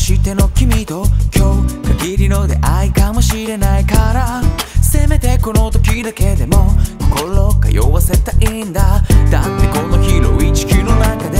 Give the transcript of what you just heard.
しての君と今日限りの出会いかもしれないから。せめてこの時だけでも心通わせたいんだ。だってこの広い地球の中で